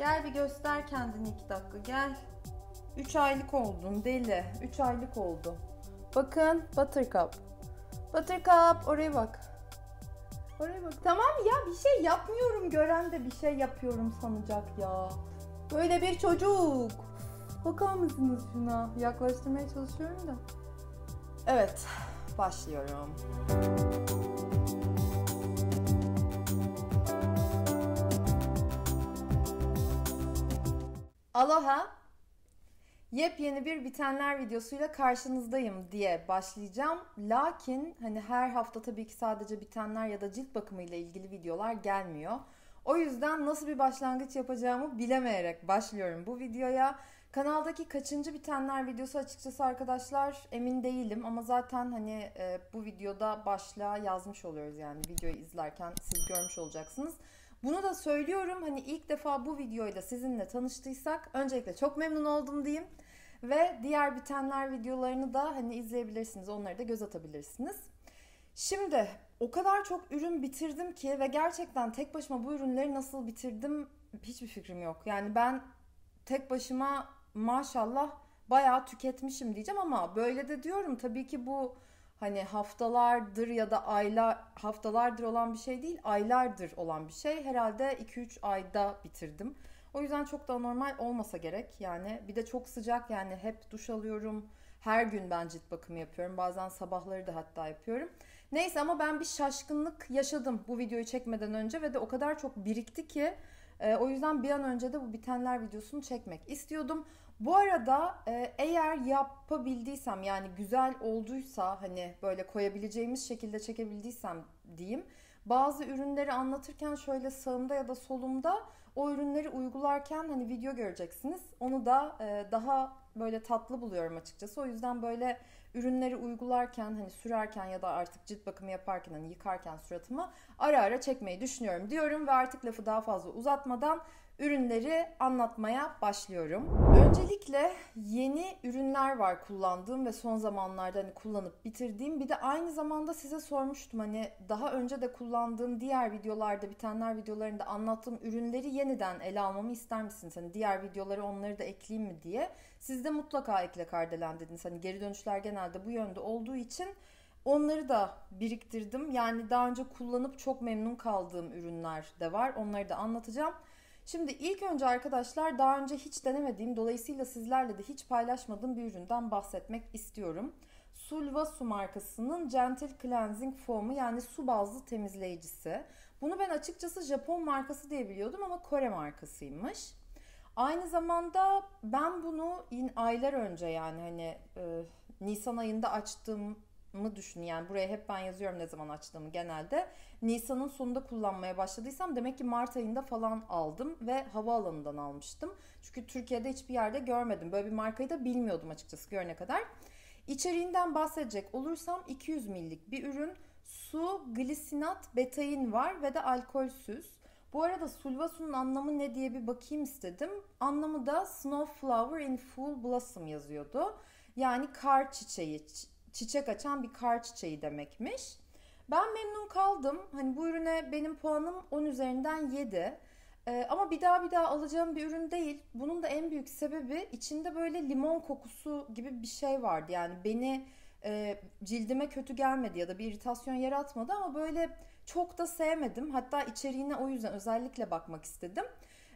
Gel bir göster kendini iki dakika gel. 3 aylık oldun deli. 3 aylık oldu. Bakın Buttercup. Buttercup oraya bak. Oraya bak. Tamam ya bir şey yapmıyorum. Gören de bir şey yapıyorum sanacak ya. Böyle bir çocuk. Bakar mısınız şuna? Yaklaştırmaya çalışıyorum da. Evet, başlıyorum. Aloha. Yepyeni bir bitenler videosuyla karşınızdayım diye başlayacağım. Lakin hani her hafta tabii ki sadece bitenler ya da cilt bakımı ile ilgili videolar gelmiyor. O yüzden nasıl bir başlangıç yapacağımı bilemeyerek başlıyorum bu videoya. Kanaldaki kaçıncı bitenler videosu açıkçası arkadaşlar emin değilim ama zaten hani e, bu videoda başlığa yazmış oluyoruz yani videoyu izlerken siz görmüş olacaksınız. Bunu da söylüyorum hani ilk defa bu videoyla sizinle tanıştıysak öncelikle çok memnun oldum diyeyim. Ve diğer bitenler videolarını da hani izleyebilirsiniz. Onları da göz atabilirsiniz. Şimdi o kadar çok ürün bitirdim ki ve gerçekten tek başıma bu ürünleri nasıl bitirdim hiçbir fikrim yok. Yani ben tek başıma maşallah bayağı tüketmişim diyeceğim ama böyle de diyorum tabii ki bu hani haftalardır ya da aylar haftalardır olan bir şey değil aylardır olan bir şey. Herhalde 2-3 ayda bitirdim. O yüzden çok da normal olmasa gerek. Yani bir de çok sıcak yani hep duş alıyorum. Her gün ben cilt bakımı yapıyorum. Bazen sabahları da hatta yapıyorum. Neyse ama ben bir şaşkınlık yaşadım bu videoyu çekmeden önce ve de o kadar çok birikti ki e, o yüzden bir an önce de bu bitenler videosunu çekmek istiyordum. Bu arada e, eğer yapabildiysem yani güzel olduysa hani böyle koyabileceğimiz şekilde çekebildiysem diyeyim. Bazı ürünleri anlatırken şöyle sağımda ya da solumda o ürünleri uygularken hani video göreceksiniz. Onu da e, daha böyle tatlı buluyorum açıkçası. O yüzden böyle ürünleri uygularken hani sürerken ya da artık cilt bakımı yaparken hani yıkarken suratımı ara ara çekmeyi düşünüyorum diyorum ve artık lafı daha fazla uzatmadan ürünleri anlatmaya başlıyorum. Öncelikle yeni ürünler var kullandığım ve son zamanlarda hani kullanıp bitirdiğim. Bir de aynı zamanda size sormuştum hani daha önce de kullandığım diğer videolarda bitenler videolarında anlattığım ürünleri yeniden ele almamı ister misiniz? Hani diğer videoları onları da ekleyeyim mi diye. Siz de mutlaka ekle Kardelen dediniz. Hani geri dönüşler genelde bu yönde olduğu için Onları da biriktirdim. Yani daha önce kullanıp çok memnun kaldığım ürünler de var. Onları da anlatacağım. Şimdi ilk önce arkadaşlar daha önce hiç denemediğim dolayısıyla sizlerle de hiç paylaşmadığım bir üründen bahsetmek istiyorum. Sulvasu markasının Gentle Cleansing Foam'u yani su bazlı temizleyicisi. Bunu ben açıkçası Japon markası diye biliyordum ama Kore markasıymış. Aynı zamanda ben bunu aylar önce yani hani e, Nisan ayında açtığım mı düşün yani buraya hep ben yazıyorum ne zaman açtığımı genelde. Nisan'ın sonunda kullanmaya başladıysam demek ki Mart ayında falan aldım ve havaalanından almıştım. Çünkü Türkiye'de hiçbir yerde görmedim. Böyle bir markayı da bilmiyordum açıkçası görene kadar. İçeriğinden bahsedecek olursam 200 millik bir ürün. Su, glisinat, betain var ve de alkolsüz. Bu arada sulvasu'nun anlamı ne diye bir bakayım istedim. Anlamı da Snow Flower in Full Blossom yazıyordu. Yani kar çiçeği, çiçek açan bir kar çiçeği demekmiş. Ben memnun kaldım. Hani bu ürüne benim puanım 10 üzerinden 7. Ee, ama bir daha bir daha alacağım bir ürün değil. Bunun da en büyük sebebi içinde böyle limon kokusu gibi bir şey vardı. Yani beni e, cildime kötü gelmedi ya da bir iritasyon yaratmadı ama böyle çok da sevmedim. Hatta içeriğine o yüzden özellikle bakmak istedim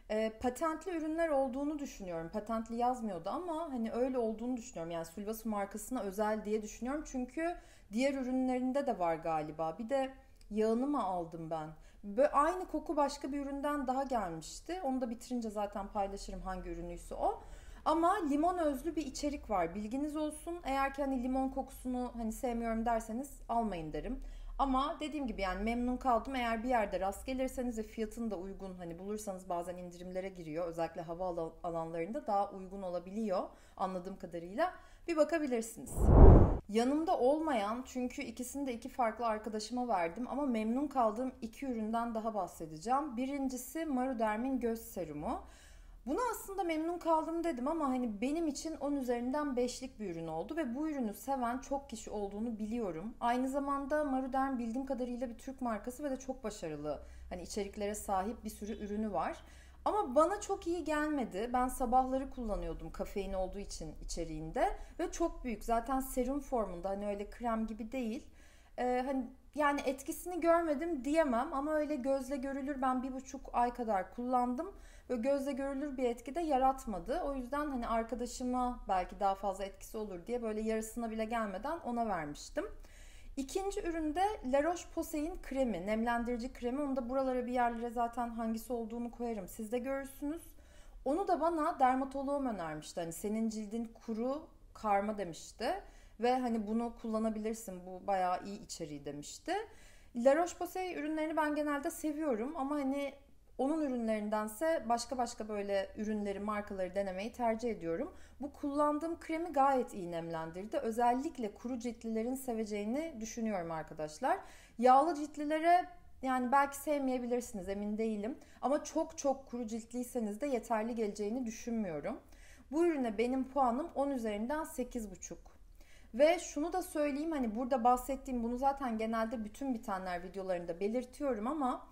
e, patentli ürünler olduğunu düşünüyorum. Patentli yazmıyordu ama hani öyle olduğunu düşünüyorum. Yani Sulvasu markasına özel diye düşünüyorum. Çünkü diğer ürünlerinde de var galiba. Bir de yağını mı aldım ben? Böyle aynı koku başka bir üründen daha gelmişti. Onu da bitirince zaten paylaşırım hangi ürünüyse o. Ama limon özlü bir içerik var. Bilginiz olsun. Eğer ki hani limon kokusunu hani sevmiyorum derseniz almayın derim. Ama dediğim gibi yani memnun kaldım. Eğer bir yerde rast gelirseniz ve fiyatını da uygun hani bulursanız bazen indirimlere giriyor. Özellikle hava alanlarında daha uygun olabiliyor anladığım kadarıyla. Bir bakabilirsiniz. Yanımda olmayan çünkü ikisini de iki farklı arkadaşıma verdim ama memnun kaldığım iki üründen daha bahsedeceğim. Birincisi Maruderm'in göz serumu. Bunu aslında memnun kaldım dedim ama hani benim için 10 üzerinden 5'lik bir ürün oldu ve bu ürünü seven çok kişi olduğunu biliyorum. Aynı zamanda Maruderm bildiğim kadarıyla bir Türk markası ve de çok başarılı. Hani içeriklere sahip bir sürü ürünü var. Ama bana çok iyi gelmedi. Ben sabahları kullanıyordum kafein olduğu için içeriğinde ve çok büyük. Zaten serum formunda hani öyle krem gibi değil. Ee, hani yani etkisini görmedim diyemem ama öyle gözle görülür ben bir buçuk ay kadar kullandım ve gözle görülür bir etki de yaratmadı. O yüzden hani arkadaşıma belki daha fazla etkisi olur diye böyle yarısına bile gelmeden ona vermiştim. İkinci üründe La Roche-Posay'in kremi, nemlendirici kremi. Onu da buralara bir yerlere zaten hangisi olduğunu koyarım. Siz de görürsünüz. Onu da bana dermatoloğum önermişti. Hani senin cildin kuru, karma demişti. Ve hani bunu kullanabilirsin bu bayağı iyi içeriği demişti. La Roche-Posay ürünlerini ben genelde seviyorum ama hani onun ürünlerindense başka başka böyle ürünleri, markaları denemeyi tercih ediyorum. Bu kullandığım kremi gayet iyi nemlendirdi. Özellikle kuru ciltlilerin seveceğini düşünüyorum arkadaşlar. Yağlı ciltlilere yani belki sevmeyebilirsiniz emin değilim. Ama çok çok kuru ciltliyseniz de yeterli geleceğini düşünmüyorum. Bu ürüne benim puanım 10 üzerinden 8,5. Ve şunu da söyleyeyim hani burada bahsettiğim bunu zaten genelde bütün bitenler videolarında belirtiyorum ama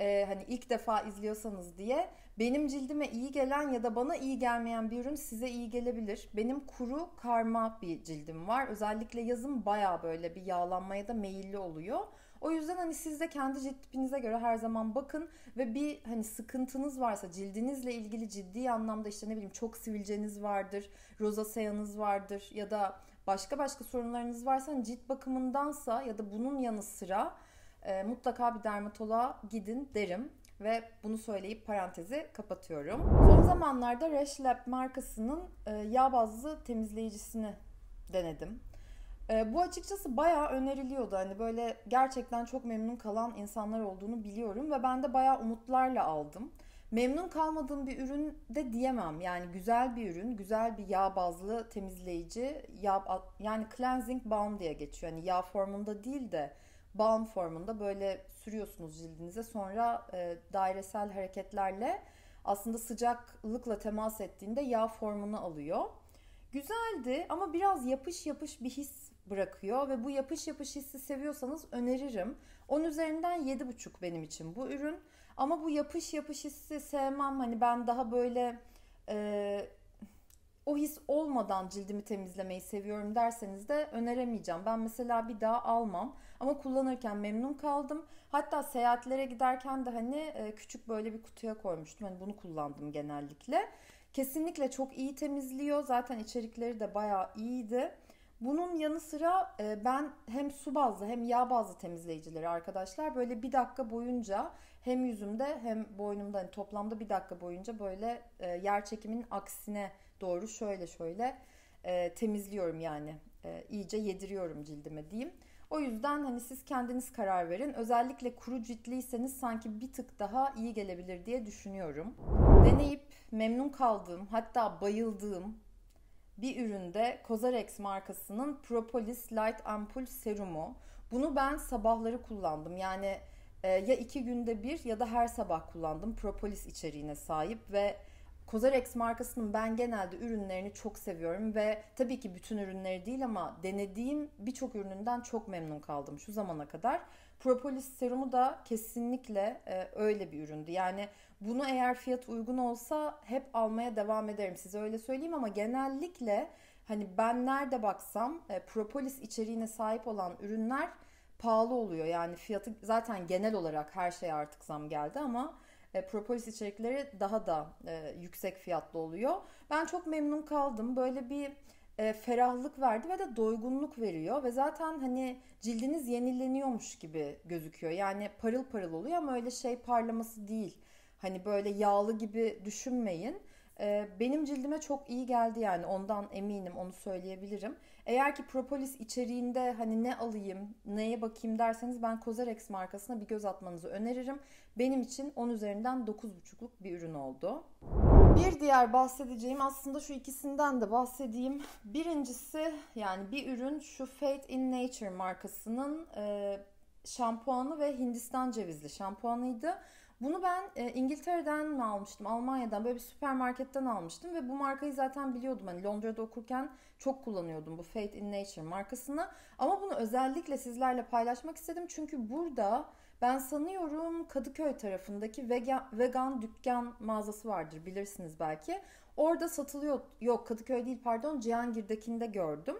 e, hani ilk defa izliyorsanız diye benim cildime iyi gelen ya da bana iyi gelmeyen bir ürün size iyi gelebilir. Benim kuru karma bir cildim var. Özellikle yazın baya böyle bir yağlanmaya da meyilli oluyor. O yüzden hani siz de kendi cilt tipinize göre her zaman bakın ve bir hani sıkıntınız varsa cildinizle ilgili ciddi anlamda işte ne bileyim çok sivilceniz vardır, rozaseyanız vardır ya da başka başka sorunlarınız varsa hani cilt bakımındansa ya da bunun yanı sıra e, mutlaka bir dermatoloğa gidin derim ve bunu söyleyip parantezi kapatıyorum. Son zamanlarda Resh Lab markasının e, yağ bazlı temizleyicisini denedim. E, bu açıkçası bayağı öneriliyordu. Hani böyle gerçekten çok memnun kalan insanlar olduğunu biliyorum ve ben de bayağı umutlarla aldım. Memnun kalmadığım bir ürün de diyemem. Yani güzel bir ürün, güzel bir yağ bazlı temizleyici, yağ, yani cleansing balm diye geçiyor. Yani yağ formunda değil de balm formunda böyle sürüyorsunuz cildinize. Sonra e, dairesel hareketlerle aslında sıcaklıkla temas ettiğinde yağ formunu alıyor. Güzeldi ama biraz yapış yapış bir his bırakıyor ve bu yapış yapış hissi seviyorsanız öneririm. 10 üzerinden 7,5 benim için bu ürün. Ama bu yapış yapış hissi sevmem. Hani ben daha böyle e, o his olmadan cildimi temizlemeyi seviyorum derseniz de öneremeyeceğim. Ben mesela bir daha almam ama kullanırken memnun kaldım. Hatta seyahatlere giderken de hani e, küçük böyle bir kutuya koymuştum. Hani bunu kullandım genellikle. Kesinlikle çok iyi temizliyor. Zaten içerikleri de bayağı iyiydi. Bunun yanı sıra e, ben hem su bazlı hem yağ bazlı temizleyicileri arkadaşlar böyle bir dakika boyunca hem yüzümde hem boynumda hani toplamda bir dakika boyunca böyle e, yer çekiminin aksine doğru şöyle şöyle e, temizliyorum yani. E, iyice yediriyorum cildime diyeyim. O yüzden hani siz kendiniz karar verin. Özellikle kuru ciltliyseniz sanki bir tık daha iyi gelebilir diye düşünüyorum. Deneyip memnun kaldığım hatta bayıldığım bir üründe Cozarex markasının Propolis Light Ampul Serumu. Bunu ben sabahları kullandım. Yani e, ya iki günde bir ya da her sabah kullandım. Propolis içeriğine sahip ve Cozarex markasının ben genelde ürünlerini çok seviyorum ve tabii ki bütün ürünleri değil ama denediğim birçok ürününden çok memnun kaldım şu zamana kadar. Propolis serumu da kesinlikle e, öyle bir üründü. Yani bunu eğer fiyat uygun olsa hep almaya devam ederim size öyle söyleyeyim ama genellikle hani ben nerede baksam e, propolis içeriğine sahip olan ürünler pahalı oluyor. Yani fiyatı zaten genel olarak her şeye artık zam geldi ama e, propolis içerikleri daha da e, yüksek fiyatlı oluyor. Ben çok memnun kaldım. Böyle bir e, ferahlık verdi ve de doygunluk veriyor ve zaten hani cildiniz yenileniyormuş gibi gözüküyor. Yani parıl parıl oluyor ama öyle şey parlaması değil. Hani böyle yağlı gibi düşünmeyin. E, benim cildime çok iyi geldi yani ondan eminim onu söyleyebilirim. Eğer ki propolis içeriğinde hani ne alayım, neye bakayım derseniz ben Cozarex markasına bir göz atmanızı öneririm. Benim için 10 üzerinden 9,5'luk bir ürün oldu. Bir diğer bahsedeceğim aslında şu ikisinden de bahsedeyim. Birincisi yani bir ürün şu Fate in Nature markasının e, şampuanı ve Hindistan cevizli şampuanıydı. Bunu ben e, İngiltere'den mi almıştım, Almanya'dan böyle bir süpermarketten almıştım ve bu markayı zaten biliyordum. Hani Londra'da okurken çok kullanıyordum bu Fate in Nature markasını. Ama bunu özellikle sizlerle paylaşmak istedim çünkü burada Ben sanıyorum Kadıköy tarafındaki vegan, vegan dükkan mağazası vardır bilirsiniz belki. Orada satılıyor. Yok Kadıköy değil pardon Cihangir'dekinde gördüm.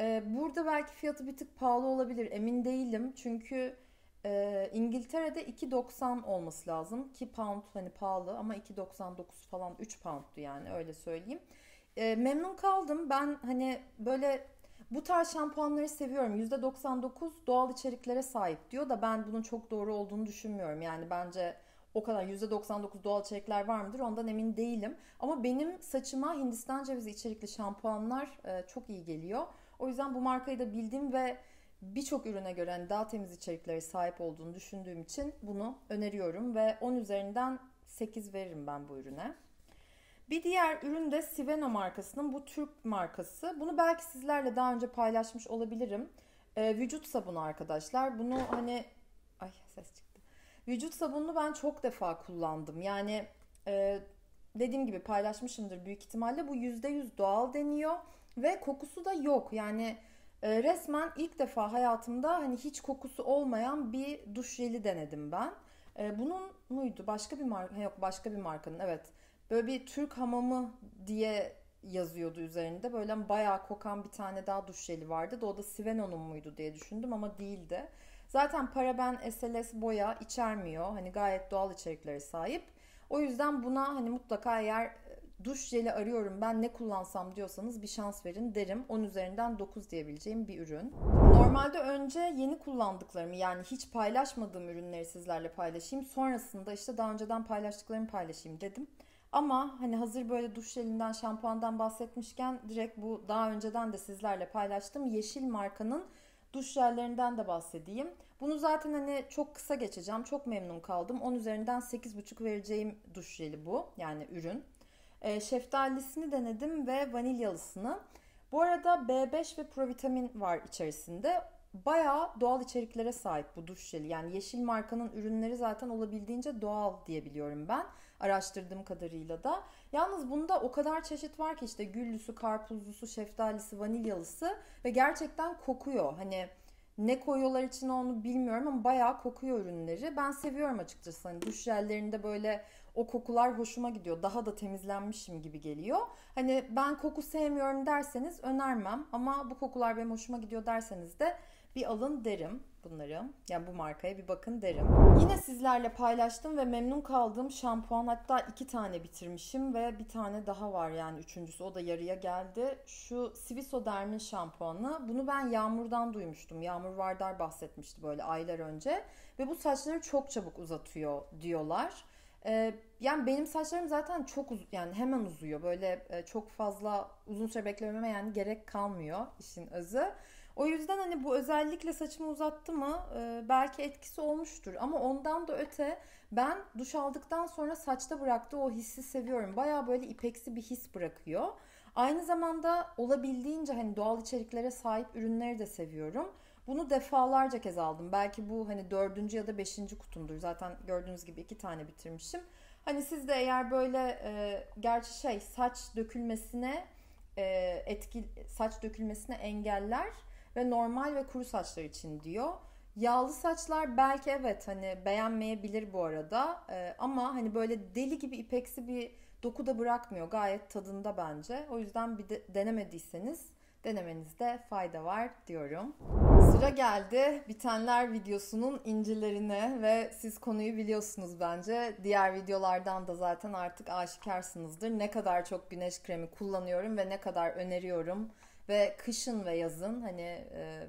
Ee, burada belki fiyatı bir tık pahalı olabilir emin değilim. Çünkü e, İngiltere'de 2.90 olması lazım. ki pound hani pahalı ama 2.99 falan 3 pound'du yani öyle söyleyeyim. E, memnun kaldım. Ben hani böyle bu tarz şampuanları seviyorum. %99 doğal içeriklere sahip diyor da ben bunun çok doğru olduğunu düşünmüyorum. Yani bence o kadar %99 doğal içerikler var mıdır ondan emin değilim. Ama benim saçıma Hindistan cevizi içerikli şampuanlar e, çok iyi geliyor. O yüzden bu markayı da bildim ve birçok ürüne göre hani daha temiz içeriklere sahip olduğunu düşündüğüm için bunu öneriyorum ve 10 üzerinden 8 veririm ben bu ürüne. Bir diğer ürün de Sivena markasının bu Türk markası. Bunu belki sizlerle daha önce paylaşmış olabilirim. Ee, vücut sabunu arkadaşlar. Bunu hani ay ses çıktı. Vücut sabununu ben çok defa kullandım. Yani e, dediğim gibi paylaşmışımdır büyük ihtimalle. Bu %100 doğal deniyor ve kokusu da yok. Yani e, resmen ilk defa hayatımda hani hiç kokusu olmayan bir duş jeli denedim ben. E, bunun muydu? Başka bir marka yok başka bir markanın evet. Böyle bir Türk hamamı diye yazıyordu üzerinde. Böyle bayağı kokan bir tane daha duş jeli vardı. Da o da Siveno'nun muydu diye düşündüm ama değildi. Zaten paraben SLS boya içermiyor. Hani gayet doğal içeriklere sahip. O yüzden buna hani mutlaka eğer duş jeli arıyorum ben ne kullansam diyorsanız bir şans verin derim. 10 üzerinden 9 diyebileceğim bir ürün. Normalde önce yeni kullandıklarımı yani hiç paylaşmadığım ürünleri sizlerle paylaşayım. Sonrasında işte daha önceden paylaştıklarımı paylaşayım dedim. Ama hani hazır böyle duş jelinden, şampuandan bahsetmişken direkt bu daha önceden de sizlerle paylaştığım Yeşil markanın duş jellerinden de bahsedeyim. Bunu zaten hani çok kısa geçeceğim. Çok memnun kaldım. 10 üzerinden 8,5 vereceğim duş jeli bu. Yani ürün. E, şeftalisini denedim ve vanilyalısını. Bu arada B5 ve provitamin var içerisinde. Bayağı doğal içeriklere sahip bu duş jeli. Yani Yeşil markanın ürünleri zaten olabildiğince doğal diyebiliyorum ben. Araştırdığım kadarıyla da. Yalnız bunda o kadar çeşit var ki işte güllüsü, karpuzlusu, şeftalisi, vanilyalısı ve gerçekten kokuyor. Hani ne koyuyorlar içine onu bilmiyorum ama bayağı kokuyor ürünleri. Ben seviyorum açıkçası. Hani duş jellerinde böyle o kokular hoşuma gidiyor. Daha da temizlenmişim gibi geliyor. Hani ben koku sevmiyorum derseniz önermem ama bu kokular benim hoşuma gidiyor derseniz de bir alın derim bunları. Yani bu markaya bir bakın derim. Yine sizlerle paylaştım ve memnun kaldığım şampuan hatta iki tane bitirmişim ve bir tane daha var yani üçüncüsü o da yarıya geldi. Şu Sivisoderm'in şampuanı. Bunu ben Yağmur'dan duymuştum. Yağmur Vardar bahsetmişti böyle aylar önce ve bu saçları çok çabuk uzatıyor diyorlar. Ee, yani benim saçlarım zaten çok uz yani hemen uzuyor. Böyle e, çok fazla uzun süre beklememe yani gerek kalmıyor işin özü. O yüzden hani bu özellikle saçımı uzattı mı e, belki etkisi olmuştur. Ama ondan da öte ben duş aldıktan sonra saçta bıraktığı o hissi seviyorum. Baya böyle ipeksi bir his bırakıyor. Aynı zamanda olabildiğince hani doğal içeriklere sahip ürünleri de seviyorum. Bunu defalarca kez aldım. Belki bu hani dördüncü ya da beşinci kutumdur. Zaten gördüğünüz gibi iki tane bitirmişim. Hani siz de eğer böyle e, gerçi şey saç dökülmesine e, etki saç dökülmesine engeller ve normal ve kuru saçlar için diyor. Yağlı saçlar belki evet hani beğenmeyebilir bu arada ee, ama hani böyle deli gibi ipeksi bir doku da bırakmıyor. Gayet tadında bence. O yüzden bir de denemediyseniz denemenizde fayda var diyorum. Sıra geldi bitenler videosunun incilerine ve siz konuyu biliyorsunuz bence. Diğer videolardan da zaten artık aşikarsınızdır. Ne kadar çok güneş kremi kullanıyorum ve ne kadar öneriyorum ve kışın ve yazın hani e,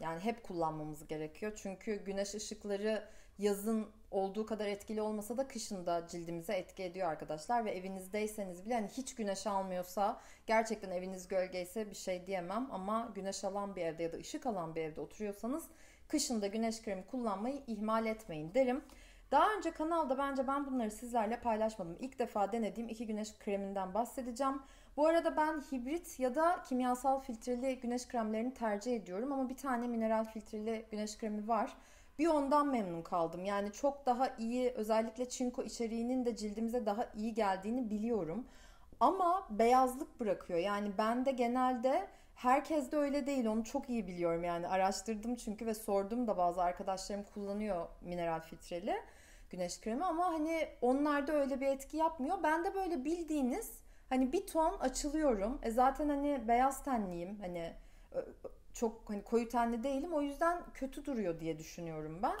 yani hep kullanmamız gerekiyor. Çünkü güneş ışıkları yazın olduğu kadar etkili olmasa da kışın da cildimize etki ediyor arkadaşlar ve evinizdeyseniz bile hani hiç güneş almıyorsa gerçekten eviniz gölgeyse bir şey diyemem ama güneş alan bir evde ya da ışık alan bir evde oturuyorsanız kışın da güneş kremi kullanmayı ihmal etmeyin derim. Daha önce kanalda bence ben bunları sizlerle paylaşmadım. İlk defa denediğim iki güneş kreminden bahsedeceğim. Bu arada ben hibrit ya da kimyasal filtreli güneş kremlerini tercih ediyorum ama bir tane mineral filtreli güneş kremi var. Bir ondan memnun kaldım. Yani çok daha iyi özellikle çinko içeriğinin de cildimize daha iyi geldiğini biliyorum. Ama beyazlık bırakıyor. Yani ben de genelde Herkes de öyle değil onu çok iyi biliyorum yani araştırdım çünkü ve sordum da bazı arkadaşlarım kullanıyor mineral filtreli güneş kremi ama hani onlarda öyle bir etki yapmıyor. Ben de böyle bildiğiniz hani bir ton açılıyorum. E zaten hani beyaz tenliyim hani çok hani koyu tenli değilim o yüzden kötü duruyor diye düşünüyorum ben.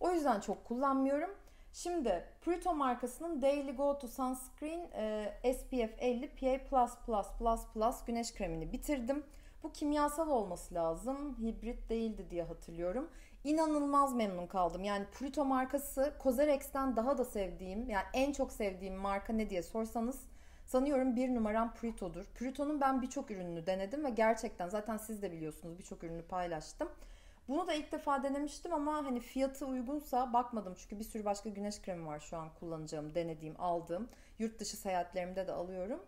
O yüzden çok kullanmıyorum. Şimdi Pruto markasının Daily Go to Sunscreen e, SPF 50 PA++++ güneş kremini bitirdim. Bu kimyasal olması lazım. Hibrit değildi diye hatırlıyorum. İnanılmaz memnun kaldım. Yani Pruto markası Cosrx'ten daha da sevdiğim, yani en çok sevdiğim marka ne diye sorsanız sanıyorum bir numaram Pruto'dur. Pruto'nun ben birçok ürününü denedim ve gerçekten zaten siz de biliyorsunuz birçok ürünü paylaştım. Bunu da ilk defa denemiştim ama hani fiyatı uygunsa bakmadım çünkü bir sürü başka güneş kremi var şu an kullanacağım, denediğim, aldığım. Yurt dışı seyahatlerimde de alıyorum.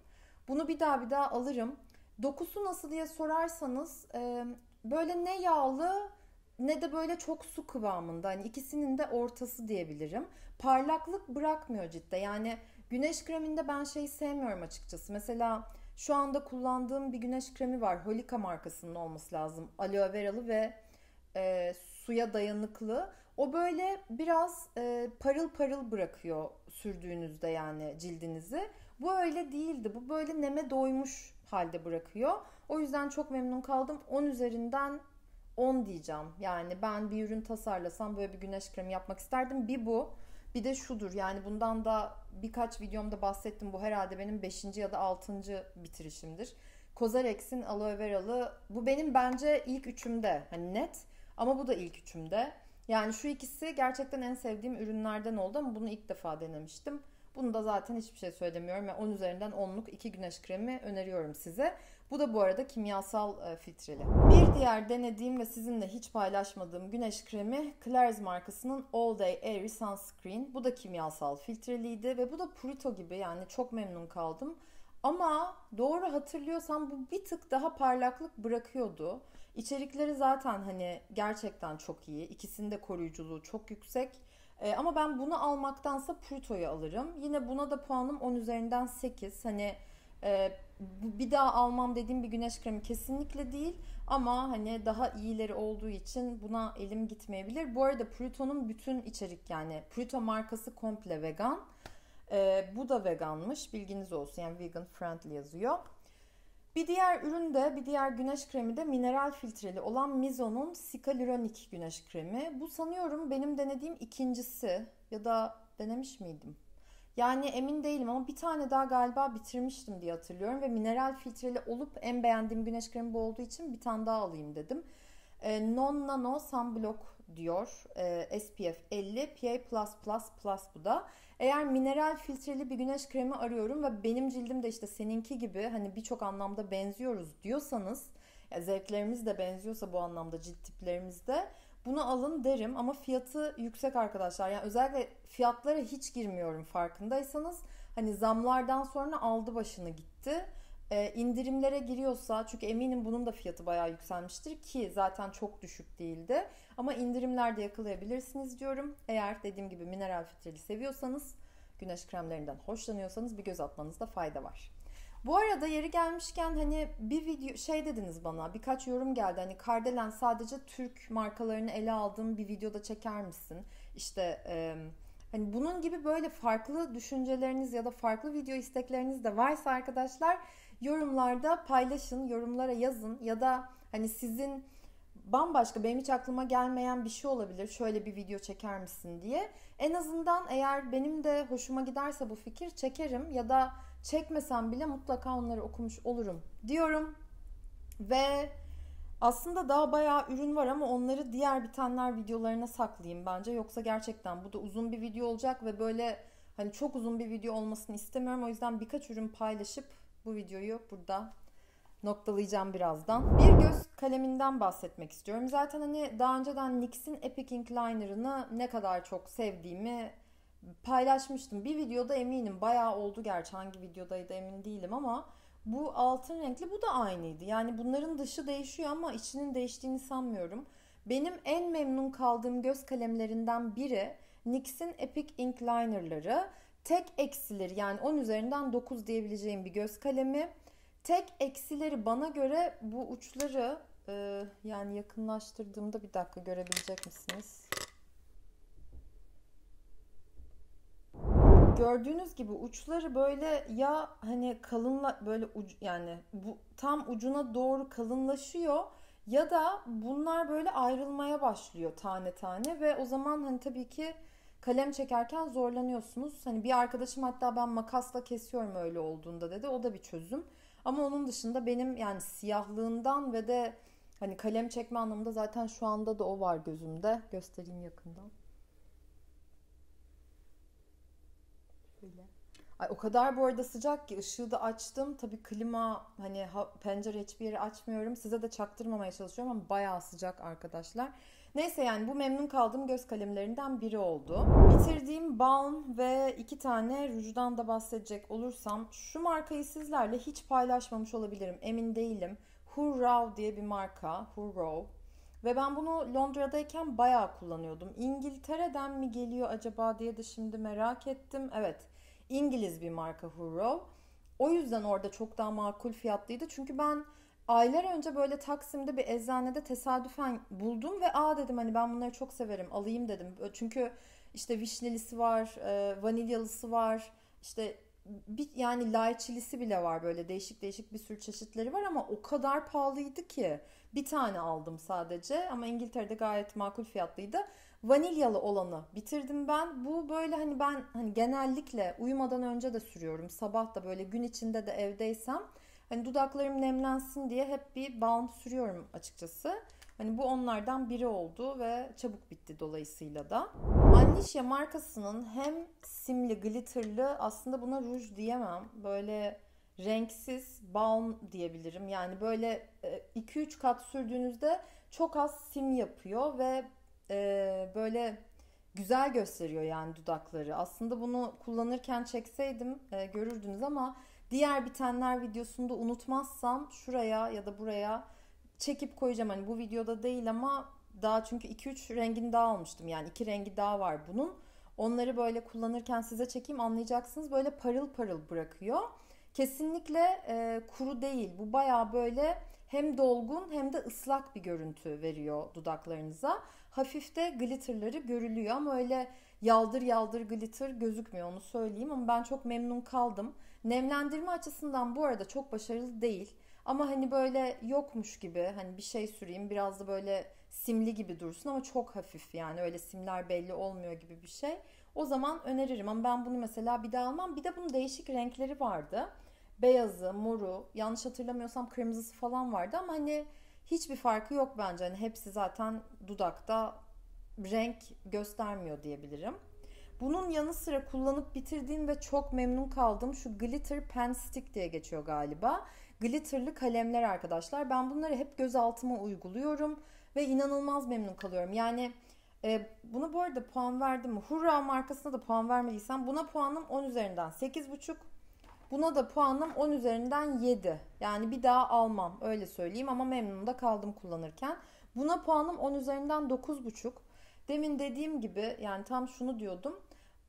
Bunu bir daha bir daha alırım. Dokusu nasıl diye sorarsanız böyle ne yağlı ne de böyle çok su kıvamında. Hani ikisinin de ortası diyebilirim. Parlaklık bırakmıyor cidde. Yani güneş kreminde ben şeyi sevmiyorum açıkçası. Mesela şu anda kullandığım bir güneş kremi var. Holika markasının olması lazım. Aloe veralı ve e, suya dayanıklı. O böyle biraz e, parıl parıl bırakıyor sürdüğünüzde yani cildinizi. Bu öyle değildi. Bu böyle neme doymuş halde bırakıyor. O yüzden çok memnun kaldım. 10 üzerinden 10 diyeceğim. Yani ben bir ürün tasarlasam böyle bir güneş kremi yapmak isterdim. Bir bu. Bir de şudur yani bundan da birkaç videomda bahsettim. Bu herhalde benim 5. ya da 6. bitirişimdir. Cosrx'in aloe veralı bu benim bence ilk üçümde. Hani net ama bu da ilk üçümde. Yani şu ikisi gerçekten en sevdiğim ürünlerden oldu ama bunu ilk defa denemiştim. Bunu da zaten hiçbir şey söylemiyorum. ve 10 üzerinden 10'luk 2 güneş kremi öneriyorum size. Bu da bu arada kimyasal e, filtreli. Bir diğer denediğim ve sizinle hiç paylaşmadığım güneş kremi Claire's markasının All Day Airy Sunscreen. Bu da kimyasal filtreliydi ve bu da Purito gibi yani çok memnun kaldım. Ama doğru hatırlıyorsam bu bir tık daha parlaklık bırakıyordu. İçerikleri zaten hani gerçekten çok iyi. İkisinde koruyuculuğu çok yüksek. Ee, ama ben bunu almaktansa Pruto'yu alırım. Yine buna da puanım 10 üzerinden 8. Hani e, bir daha almam dediğim bir güneş kremi kesinlikle değil. Ama hani daha iyileri olduğu için buna elim gitmeyebilir. Bu arada Pruto'nun bütün içerik yani Pruto markası komple vegan. Ee, bu da veganmış bilginiz olsun yani vegan friendly yazıyor. Bir diğer ürün de, bir diğer güneş kremi de mineral filtreli olan Mizo'nun Sikaluronic güneş kremi. Bu sanıyorum benim denediğim ikincisi ya da denemiş miydim? Yani emin değilim ama bir tane daha galiba bitirmiştim diye hatırlıyorum ve mineral filtreli olup en beğendiğim güneş kremi bu olduğu için bir tane daha alayım dedim. E, non Nano Sunblock diyor. E, SPF 50 PA+++ bu da. Eğer mineral filtreli bir güneş kremi arıyorum ve benim cildim de işte seninki gibi hani birçok anlamda benziyoruz diyorsanız ya zevklerimiz de benziyorsa bu anlamda cilt tiplerimiz de bunu alın derim ama fiyatı yüksek arkadaşlar. Yani özellikle fiyatlara hiç girmiyorum farkındaysanız. Hani zamlardan sonra aldı başını gitti. Ee, indirimlere giriyorsa çünkü eminim bunun da fiyatı bayağı yükselmiştir ki zaten çok düşük değildi. Ama indirimlerde yakalayabilirsiniz diyorum. Eğer dediğim gibi mineral filtreli seviyorsanız, güneş kremlerinden hoşlanıyorsanız bir göz atmanızda fayda var. Bu arada yeri gelmişken hani bir video şey dediniz bana birkaç yorum geldi. Hani Kardelen sadece Türk markalarını ele aldığım bir videoda çeker misin? İşte e, hani bunun gibi böyle farklı düşünceleriniz ya da farklı video istekleriniz de varsa arkadaşlar yorumlarda paylaşın, yorumlara yazın ya da hani sizin bambaşka benim hiç aklıma gelmeyen bir şey olabilir. Şöyle bir video çeker misin diye. En azından eğer benim de hoşuma giderse bu fikir çekerim ya da çekmesem bile mutlaka onları okumuş olurum diyorum. Ve aslında daha bayağı ürün var ama onları diğer bitenler videolarına saklayayım bence. Yoksa gerçekten bu da uzun bir video olacak ve böyle hani çok uzun bir video olmasını istemiyorum. O yüzden birkaç ürün paylaşıp bu videoyu burada noktalayacağım birazdan. Bir göz kaleminden bahsetmek istiyorum. Zaten hani daha önceden NYX'in Epic Ink Liner'ını ne kadar çok sevdiğimi paylaşmıştım. Bir videoda eminim bayağı oldu gerçi hangi videodaydı emin değilim ama bu altın renkli bu da aynıydı. Yani bunların dışı değişiyor ama içinin değiştiğini sanmıyorum. Benim en memnun kaldığım göz kalemlerinden biri NYX'in Epic Ink Liner'ları. Tek eksileri yani 10 üzerinden 9 diyebileceğim bir göz kalemi. Tek eksileri bana göre bu uçları e, yani yakınlaştırdığımda bir dakika görebilecek misiniz? Gördüğünüz gibi uçları böyle ya hani kalınla böyle ucu, yani bu tam ucuna doğru kalınlaşıyor ya da bunlar böyle ayrılmaya başlıyor tane tane ve o zaman hani tabii ki kalem çekerken zorlanıyorsunuz. Hani bir arkadaşım hatta ben makasla kesiyorum öyle olduğunda dedi. O da bir çözüm. Ama onun dışında benim yani siyahlığından ve de hani kalem çekme anlamında zaten şu anda da o var gözümde. Göstereyim yakından. Ay o kadar bu arada sıcak ki ışığı da açtım. Tabii klima hani ha, pencere hiçbir yeri açmıyorum. Size de çaktırmamaya çalışıyorum ama bayağı sıcak arkadaşlar. Neyse yani bu memnun kaldığım göz kalemlerinden biri oldu. Bitirdiğim balm ve iki tane rujdan da bahsedecek olursam şu markayı sizlerle hiç paylaşmamış olabilirim emin değilim. Hurraw diye bir marka. Hurraw. Ve ben bunu Londra'dayken bayağı kullanıyordum. İngiltere'den mi geliyor acaba diye de şimdi merak ettim. Evet. İngiliz bir marka Hurraw. O yüzden orada çok daha makul fiyatlıydı. Çünkü ben aylar önce böyle Taksim'de bir eczanede tesadüfen buldum ve aa dedim hani ben bunları çok severim alayım dedim. Çünkü işte vişnelisi var, e, vanilyalısı var, işte bir yani layçilisi bile var böyle değişik değişik bir sürü çeşitleri var ama o kadar pahalıydı ki bir tane aldım sadece ama İngiltere'de gayet makul fiyatlıydı. Vanilyalı olanı bitirdim ben. Bu böyle hani ben hani genellikle uyumadan önce de sürüyorum. Sabah da böyle gün içinde de evdeysem Hani dudaklarım nemlensin diye hep bir balm sürüyorum açıkçası. Hani bu onlardan biri oldu ve çabuk bitti dolayısıyla da. Annişya markasının hem simli, glitterlı aslında buna ruj diyemem. Böyle renksiz balm diyebilirim. Yani böyle 2-3 e, kat sürdüğünüzde çok az sim yapıyor ve e, böyle güzel gösteriyor yani dudakları. Aslında bunu kullanırken çekseydim e, görürdünüz ama Diğer bitenler videosunda unutmazsam şuraya ya da buraya çekip koyacağım. Hani bu videoda değil ama daha çünkü 2-3 rengini daha almıştım. Yani iki rengi daha var bunun. Onları böyle kullanırken size çekeyim anlayacaksınız. Böyle parıl parıl bırakıyor. Kesinlikle e, kuru değil. Bu baya böyle hem dolgun hem de ıslak bir görüntü veriyor dudaklarınıza. Hafif de glitterları görülüyor ama öyle yaldır yaldır glitter gözükmüyor onu söyleyeyim ama ben çok memnun kaldım. Nemlendirme açısından bu arada çok başarılı değil. Ama hani böyle yokmuş gibi hani bir şey süreyim biraz da böyle simli gibi dursun ama çok hafif yani öyle simler belli olmuyor gibi bir şey. O zaman öneririm ama ben bunu mesela bir daha almam. Bir de bunun değişik renkleri vardı. Beyazı, moru, yanlış hatırlamıyorsam kırmızısı falan vardı ama hani hiçbir farkı yok bence. Hani hepsi zaten dudakta renk göstermiyor diyebilirim. Bunun yanı sıra kullanıp bitirdiğim ve çok memnun kaldığım şu Glitter Pen Stick diye geçiyor galiba. Glitterlı kalemler arkadaşlar. Ben bunları hep göz altıma uyguluyorum ve inanılmaz memnun kalıyorum. Yani e, bunu bu arada puan verdim mi? Hurra markasına da puan vermediysem buna puanım 10 üzerinden 8,5. Buna da puanım 10 üzerinden 7. Yani bir daha almam öyle söyleyeyim ama memnun da kaldım kullanırken. Buna puanım 10 üzerinden 9,5. Demin dediğim gibi yani tam şunu diyordum.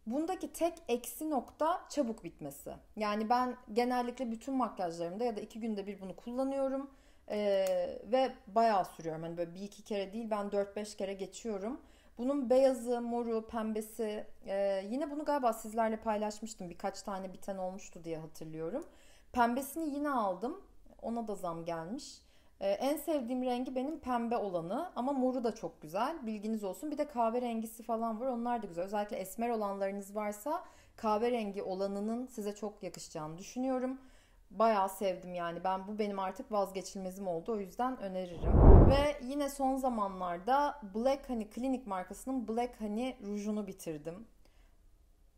Bundaki tek eksi nokta çabuk bitmesi. Yani ben genellikle bütün makyajlarımda ya da iki günde bir bunu kullanıyorum. Ee, ve bayağı sürüyorum. Hani böyle bir iki kere değil ben 4-5 kere geçiyorum. Bunun beyazı, moru, pembesi e, yine bunu galiba sizlerle paylaşmıştım. Birkaç tane biten olmuştu diye hatırlıyorum. Pembesini yine aldım. Ona da zam gelmiş. Ee, en sevdiğim rengi benim pembe olanı ama moru da çok güzel. Bilginiz olsun. Bir de kahverengisi falan var. Onlar da güzel. Özellikle esmer olanlarınız varsa kahverengi olanının size çok yakışacağını düşünüyorum. Bayağı sevdim yani. Ben bu benim artık vazgeçilmezim oldu. O yüzden öneririm. Ve yine son zamanlarda Black Honey Clinic markasının Black Honey rujunu bitirdim.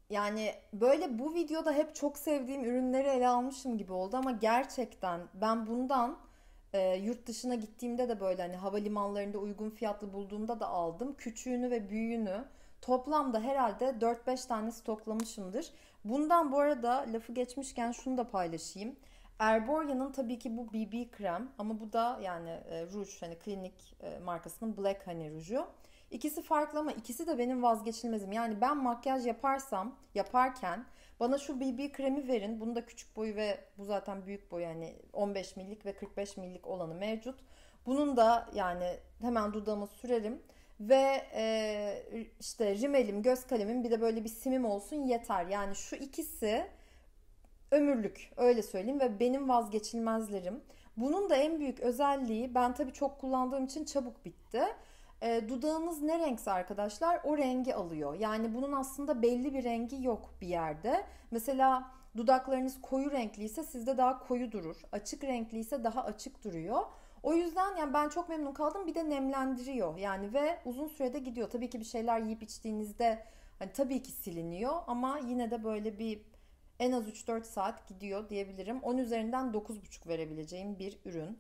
Yani böyle bu videoda hep çok sevdiğim ürünleri ele almışım gibi oldu ama gerçekten ben bundan e, yurt dışına gittiğimde de böyle hani havalimanlarında uygun fiyatlı bulduğumda da aldım. Küçüğünü ve büyüğünü toplamda herhalde 4-5 tane stoklamışımdır. Bundan bu arada lafı geçmişken şunu da paylaşayım. Erboria'nın tabii ki bu BB krem ama bu da yani e, ruj hani klinik e, markasının Black Honey ruju. İkisi farklı ama ikisi de benim vazgeçilmezim. Yani ben makyaj yaparsam, yaparken bana şu BB kremi verin. Bunu da küçük boyu ve bu zaten büyük boyu yani 15 millik ve 45 millik olanı mevcut. Bunun da yani hemen dudağıma sürerim. Ve e, işte rimelim, göz kalemim bir de böyle bir simim olsun yeter. Yani şu ikisi ömürlük öyle söyleyeyim ve benim vazgeçilmezlerim. Bunun da en büyük özelliği ben tabii çok kullandığım için çabuk bitti. E, dudağınız ne renkse arkadaşlar o rengi alıyor. Yani bunun aslında belli bir rengi yok bir yerde. Mesela dudaklarınız koyu renkliyse sizde daha koyu durur. Açık renkliyse daha açık duruyor. O yüzden yani ben çok memnun kaldım. Bir de nemlendiriyor. Yani ve uzun sürede gidiyor. Tabii ki bir şeyler yiyip içtiğinizde hani tabii ki siliniyor ama yine de böyle bir en az 3-4 saat gidiyor diyebilirim. 10 üzerinden 9,5 verebileceğim bir ürün.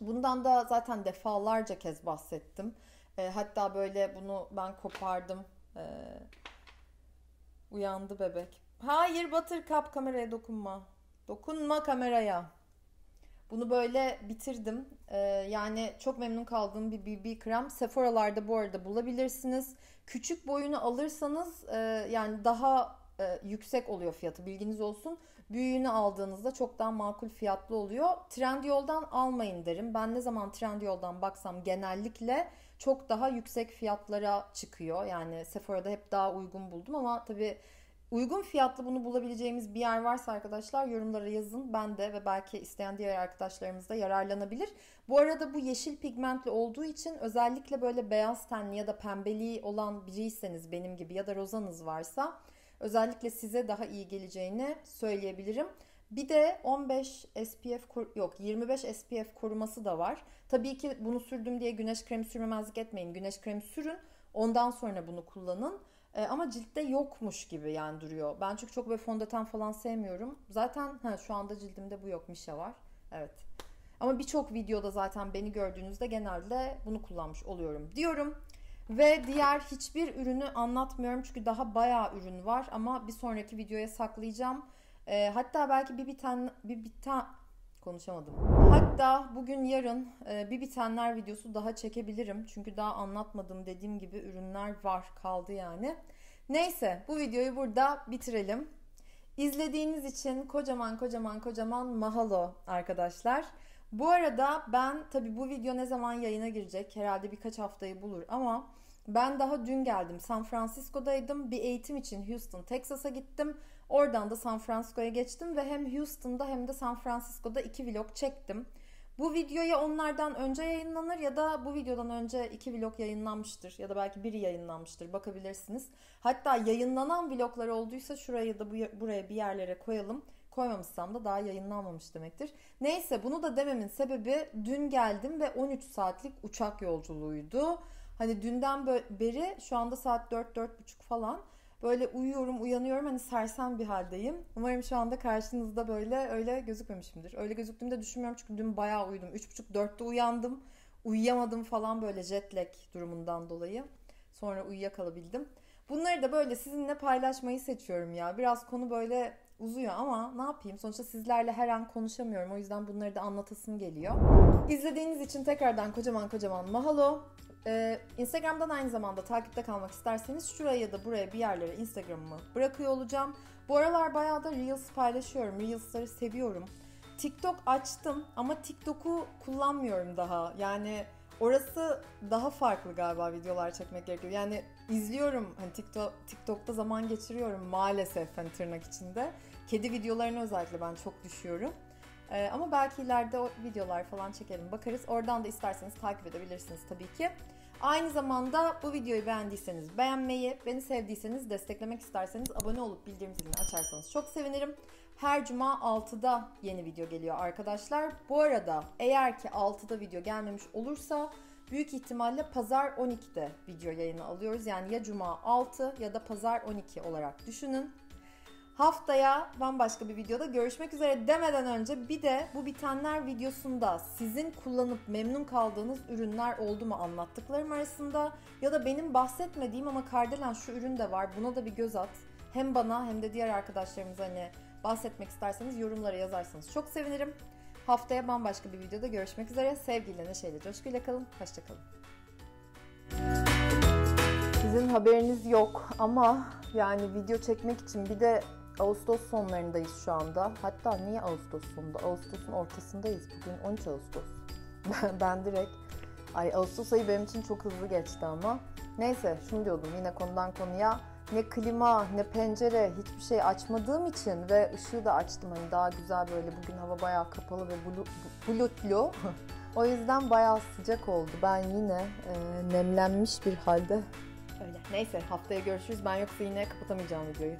Bundan da zaten defalarca kez bahsettim. E, hatta böyle bunu ben kopardım. E, uyandı bebek. Hayır Buttercup kameraya dokunma. Dokunma kameraya. Bunu böyle bitirdim. Ee, yani çok memnun kaldığım bir BB krem. Sephora'larda bu arada bulabilirsiniz. Küçük boyunu alırsanız e, yani daha e, yüksek oluyor fiyatı bilginiz olsun. Büyüğünü aldığınızda çok daha makul fiyatlı oluyor. Trendyol'dan almayın derim. Ben ne zaman Trendyol'dan baksam genellikle çok daha yüksek fiyatlara çıkıyor. Yani Sephora'da hep daha uygun buldum ama tabii Uygun fiyatlı bunu bulabileceğimiz bir yer varsa arkadaşlar yorumlara yazın. Ben de ve belki isteyen diğer arkadaşlarımız da yararlanabilir. Bu arada bu yeşil pigmentli olduğu için özellikle böyle beyaz tenli ya da pembeliği olan biriyseniz benim gibi ya da rozanız varsa özellikle size daha iyi geleceğini söyleyebilirim. Bir de 15 SPF yok 25 SPF koruması da var. Tabii ki bunu sürdüm diye güneş kremi sürmemezlik etmeyin. Güneş kremi sürün. Ondan sonra bunu kullanın. E, ama ciltte yokmuş gibi yani duruyor. Ben çünkü çok böyle fondöten falan sevmiyorum. Zaten ha, şu anda cildimde bu yok. Mişe var. Evet. Ama birçok videoda zaten beni gördüğünüzde genelde bunu kullanmış oluyorum diyorum. Ve diğer hiçbir ürünü anlatmıyorum çünkü daha bayağı ürün var ama bir sonraki videoya saklayacağım. E, hatta belki bir biten bir biten konuşamadım. Hatta bugün yarın e, bir bitenler videosu daha çekebilirim. Çünkü daha anlatmadım dediğim gibi ürünler var kaldı yani. Neyse bu videoyu burada bitirelim. İzlediğiniz için kocaman kocaman kocaman mahalo arkadaşlar. Bu arada ben tabi bu video ne zaman yayına girecek herhalde birkaç haftayı bulur ama ben daha dün geldim San Francisco'daydım bir eğitim için Houston, Texas'a gittim. Oradan da San Francisco'ya geçtim ve hem Houston'da hem de San Francisco'da iki vlog çektim. Bu videoya onlardan önce yayınlanır ya da bu videodan önce iki vlog yayınlanmıştır ya da belki biri yayınlanmıştır bakabilirsiniz. Hatta yayınlanan vloglar olduysa şurayı da bu, buraya bir yerlere koyalım. Koymamışsam da daha yayınlanmamış demektir. Neyse bunu da dememin sebebi dün geldim ve 13 saatlik uçak yolculuğuydu. Hani dünden beri şu anda saat 4-4.30 falan Böyle uyuyorum, uyanıyorum hani sersem bir haldeyim. Umarım şu anda karşınızda böyle öyle gözükmemişimdir. Öyle gözüktüğümü düşünmüyorum çünkü dün bayağı uyudum. 3.30-4'te uyandım. Uyuyamadım falan böyle jet lag durumundan dolayı. Sonra uyuyakalabildim. Bunları da böyle sizinle paylaşmayı seçiyorum ya. Biraz konu böyle uzuyor ama ne yapayım? Sonuçta sizlerle her an konuşamıyorum. O yüzden bunları da anlatasım geliyor. İzlediğiniz için tekrardan kocaman kocaman mahalo. Ee, Instagram'dan aynı zamanda takipte kalmak isterseniz şuraya ya da buraya bir yerlere Instagram'ımı bırakıyor olacağım. Bu aralar bayağı da Reels paylaşıyorum. Reels'ları seviyorum. TikTok açtım ama TikTok'u kullanmıyorum daha. Yani orası daha farklı galiba videolar çekmek gerekiyor. Yani izliyorum hani TikTok TikTok'ta zaman geçiriyorum maalesef hani tırnak içinde. Kedi videolarını özellikle ben çok düşüyorum. Ee, ama belki ileride o videolar falan çekelim bakarız. Oradan da isterseniz takip edebilirsiniz tabii ki. Aynı zamanda bu videoyu beğendiyseniz beğenmeyi, beni sevdiyseniz desteklemek isterseniz abone olup bildirim zilini açarsanız çok sevinirim. Her cuma 6'da yeni video geliyor arkadaşlar. Bu arada eğer ki 6'da video gelmemiş olursa büyük ihtimalle pazar 12'de video yayını alıyoruz. Yani ya cuma 6 ya da pazar 12 olarak düşünün. Haftaya bambaşka bir videoda görüşmek üzere demeden önce bir de bu bitenler videosunda sizin kullanıp memnun kaldığınız ürünler oldu mu anlattıklarım arasında ya da benim bahsetmediğim ama Kardelen şu ürün de var buna da bir göz at. Hem bana hem de diğer arkadaşlarımıza hani bahsetmek isterseniz yorumlara yazarsanız çok sevinirim. Haftaya bambaşka bir videoda görüşmek üzere. Sevgiyle, neşeyle, coşkuyla kalın. Hoşçakalın. Sizin haberiniz yok ama yani video çekmek için bir de Ağustos sonlarındayız şu anda. Hatta niye Ağustos sonunda? Ağustos'un ortasındayız. Bugün 13 Ağustos. ben direkt ay Ağustos ayı benim için çok hızlı geçti ama. Neyse şunu diyordum yine konudan konuya. Ne klima ne pencere hiçbir şey açmadığım için ve ışığı da açtım hani daha güzel böyle bugün hava bayağı kapalı ve bulutlu. o yüzden bayağı sıcak oldu. Ben yine e, nemlenmiş bir halde Öyle. Neyse haftaya görüşürüz. Ben yoksa yine kapatamayacağım videoyu.